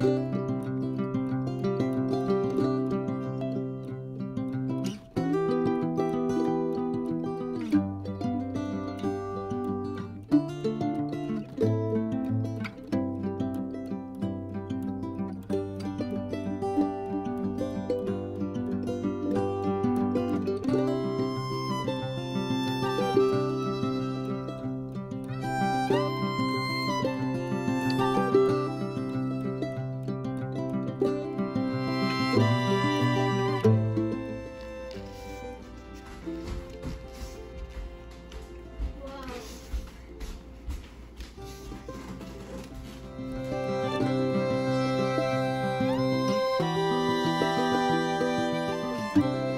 you Bye.